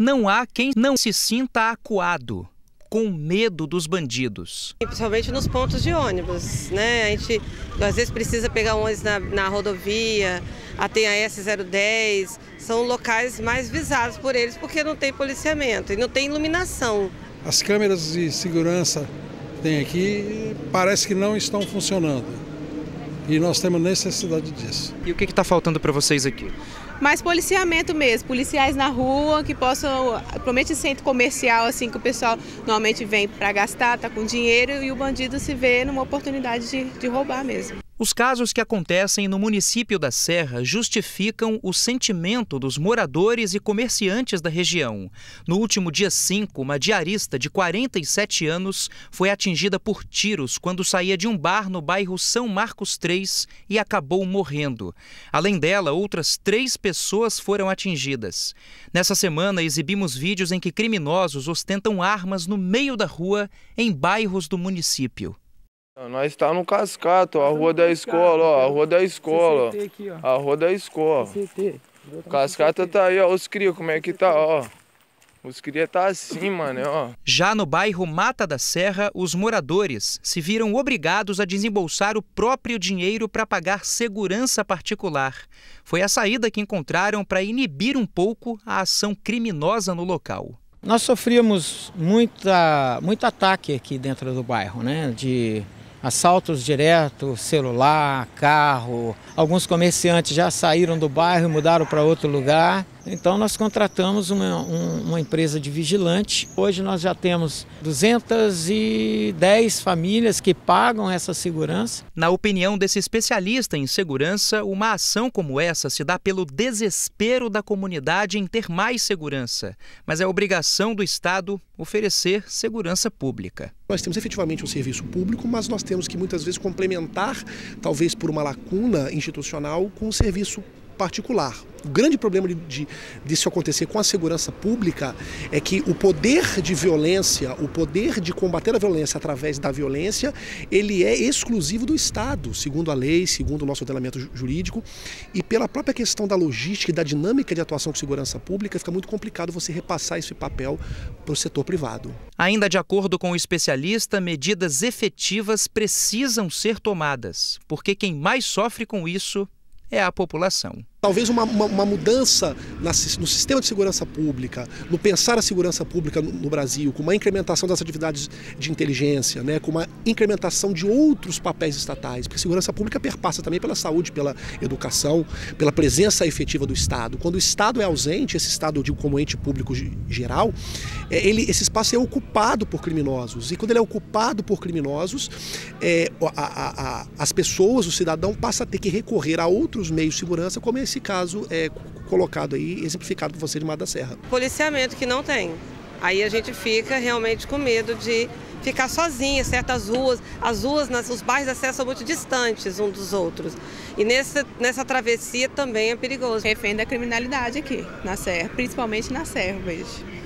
não há quem não se sinta acuado com medo dos bandidos. Principalmente nos pontos de ônibus, né? A gente às vezes precisa pegar ônibus na, na rodovia, a S010, são locais mais visados por eles porque não tem policiamento e não tem iluminação. As câmeras de segurança que tem aqui parece que não estão funcionando. E nós temos necessidade disso. E o que está faltando para vocês aqui? mais policiamento mesmo, policiais na rua que possam, provavelmente centro comercial assim que o pessoal normalmente vem para gastar, tá com dinheiro e o bandido se vê numa oportunidade de, de roubar mesmo. Os casos que acontecem no município da Serra justificam o sentimento dos moradores e comerciantes da região. No último dia 5, uma diarista de 47 anos foi atingida por tiros quando saía de um bar no bairro São Marcos 3 e acabou morrendo. Além dela, outras três pessoas foram atingidas. Nessa semana, exibimos vídeos em que criminosos ostentam armas no meio da rua em bairros do município. Nós estamos no Cascato, a rua da escola, ó, a rua da escola, a rua da escola. Cascata tá aí, ó, os cria, como é que tá, ó. Os cria tá assim, mano, ó. Já no bairro Mata da Serra, os moradores se viram obrigados a desembolsar o próprio dinheiro para pagar segurança particular. Foi a saída que encontraram para inibir um pouco a ação criminosa no local. Nós sofríamos muita, muito ataque aqui dentro do bairro, né? De assaltos direto, celular, carro. Alguns comerciantes já saíram do bairro e mudaram para outro lugar. Então nós contratamos uma, uma, empresa de vigilante. Hoje nós já temos 210 famílias que pagam essa segurança. Na opinião desse especialista em segurança, uma ação como essa se dá pelo desespero da comunidade em ter mais segurança, mas é obrigação do Estado oferecer segurança pública. Nós temos efetivamente um serviço público, mas nós temos que muitas vezes complementar, talvez por uma lacuna institucional, com um serviço particular. O grande problema de, de, disso acontecer com a segurança pública é que o poder de violência, o poder de combater a violência através da violência, ele é exclusivo do Estado, segundo a lei, segundo o nosso ordenamento jurídico, e pela própria questão da logística e da dinâmica de atuação com segurança pública, fica muito complicado você repassar esse papel para o setor privado. Ainda de acordo com o especialista, medidas efetivas precisam ser tomadas, porque quem mais sofre com isso é a população. Talvez uma, uma, uma mudança na, no sistema de segurança pública, no pensar a segurança pública no, no, Brasil, com uma incrementação das atividades de inteligência, né, com uma incrementação de outros papéis estatais, porque segurança pública perpassa também pela saúde, pela educação, pela presença efetiva do Estado. Quando o Estado é ausente, esse Estado, eu digo como ente público geral, ele, esse espaço é ocupado por criminosos. E quando ele é ocupado por criminosos, é, a, a, a, as pessoas, o cidadão, passa a ter que recorrer a outros meios de segurança, como esse caso é colocado aí, exemplificado por você de Mar da Serra. Policiamento que não tem. Aí a gente fica realmente com medo de ficar sozinha, certas ruas, as ruas, os bairros de acesso são muito distantes um dos outros. E nessa, nessa travessia também é perigoso. Refém da criminalidade aqui, na Serra, principalmente na Serra, vejo.